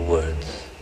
Words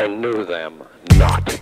I knew them not.